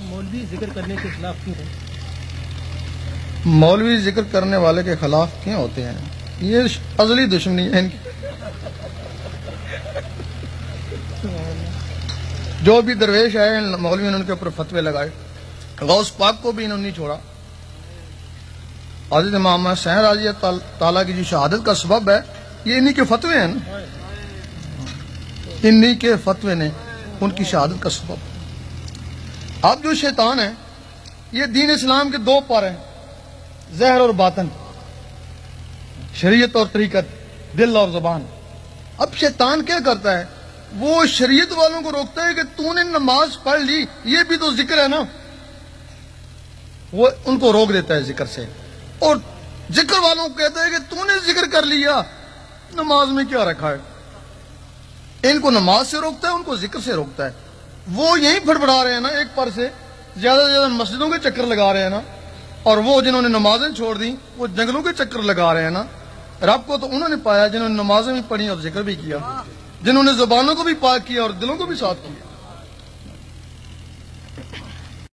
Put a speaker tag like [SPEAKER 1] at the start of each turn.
[SPEAKER 1] मौलवी ज़िक्र करने के खिलाफ क्यों है?
[SPEAKER 2] मौलवी ज़िक्र करने वाले के खिलाफ क्यों होते हैं? ये अजली दुश्मनी है इनकी। जो भी दरवेश आए मौलवी ने उनके ऊपर फतवे लगाए। गौस पाक को भी इन्होंने नहीं छोड़ा। आदित इमाम सैन राज़ी ताल, ताला की जो शहादत का सबब है ये इन्हीं के फतवे हैं ना? इन्हीं के फतवे ने उनकी शहादत का सबब। अब जो शैतान है, ये दीन इस्लाम के दो पर हैं, जहर और बातन। शरीयत और तरीकत, दिल और जबान। अब शैतान क्या करता है? वो शरीयत वालों को रोकता है कि तूने नमाज़ पढ़ ली, ये भी तो ज़िक्र है ना। वो उनको रोक देता है ज़िक्र से। और ज़िक्र वालों को कहता है कि तूने ज़िक्र कर लिया, नमाज़ में क्या रखा है? इनको नमाज़ से रोकता है, उनको ज़िक्र से रोकता है। वो यही फटफड़ा रहे हैं ना, एक पर से ज़्यादा से ज़्यादा मस्जिदों के चक्कर लगा रहे हैं ना, और वो जिन्होंने नमाजें छोड़ दी, वो जंगलों के चक्कर लगा रहे हैं ना। रब को तो उन्होंने पाया, जिन्होंने नमाजें भी पढ़ी और ज़िक्र भी किया, जिन्होंने जुबानों को भी पाक किया और दिलों को भी साथ किया।